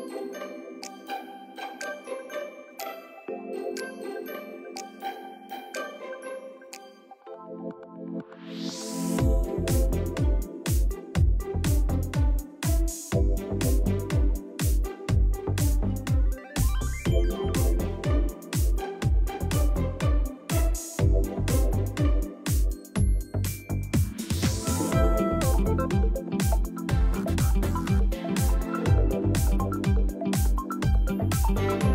うん。Bye.